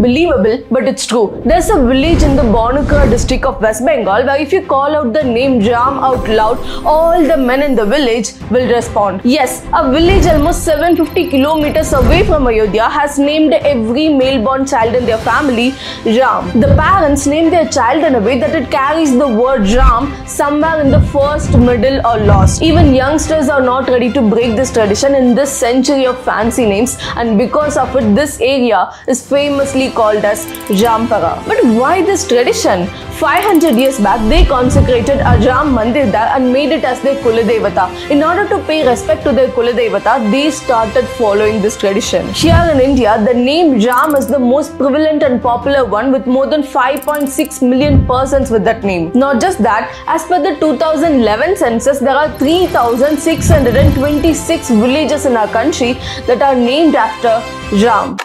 unbelievable, but it's true. There's a village in the Bankura district of West Bengal where if you call out the name Ram out loud, all the men in the village will respond. Yes, a village almost 750 kilometers away from Ayodhya has named every male born child in their family Ram. The parents name their child in a way that it carries the word Ram somewhere in the first, middle, or last. Even youngsters are not ready to break this tradition in this century of fancy names, and because of it, this area is famously called as Rampara. But why this tradition? 500 years back, they consecrated a Ram Mandir there and made it as their Kuladevata. In order to pay respect to their Kuladevata, they started following this tradition. Here in India, the name Ram is the most prevalent and popular one with more than 5.6 million persons with that name. Not just that, as per the 2011 census, there are 3,626 villages in our country that are named after Ram.